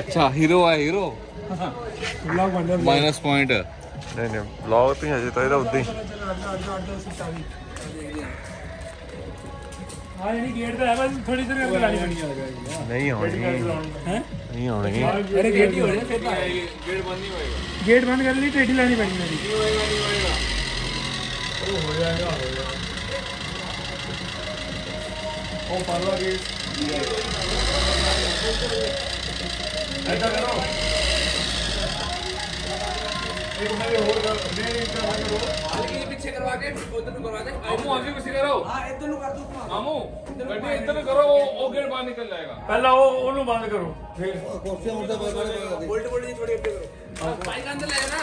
अच्छा हीरो आहे hero minus point नहीं. नहीं ब्लॉग पे अजय तो इधर उद्दी नहीं गेट बंद नहीं होएगा कर. ली टेढ़ी लानी पड़ेगी नहीं ऐसा करो एक मैं और कर मैं इनका मैं करो आगे ये पीछे करवा के उधर नु करवा दे मामू आगे पीछे करो हाँ इधर नु कर दो मामू बेटे इधर करो वो वो गेट बाहर निकल जाएगा पहला वो ओनु बंद करो। फिर कुर्सी मुद्दा बड़े बड़े बोल्ट बोल्ट जी थोड़ी अपडेट करो। हाँ। भाई का अंदर ले ना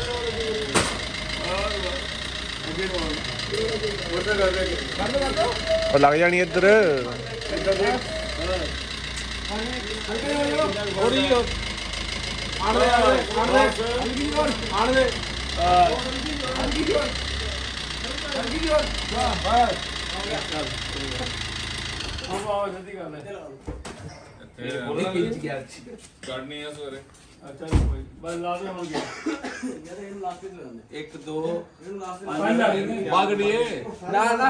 ਉਹ ਲੱਗ ਜਾਣੀ ਇੱਧਰ ਇੱਧਰ ਦੇ ਥੋੜੀ ਆਣ ਦੇ ਆਣ ਦੇ ਆਣ ਦੇ ਆਣ ਦੇ ਆਹ ਬਾਬਾ ਸੱਚੀ ਗੱਲ ਹੈ ਫਿਰ ਬੋਲਾਂ ਵਿੱਚ ਗਿਆ ਸੀ ਕੱਢਣੀ ਆ ਸਵੇਰੇ। ਅੱਛਾ ਕੋਈ ਬਸ ਲਾ ਦੇ ਹੁਣ ਗਿਆ। ਯਾਰ ਇਹਨੂੰ ਲਾਸਟ ਤੇ ਲਾਉਂਦੇ 1 2 ਇਹਨੂੰ ਲਾਸਟ ਤੇ ਬਾਗੜੀਏ ਨਾ ਨਾ।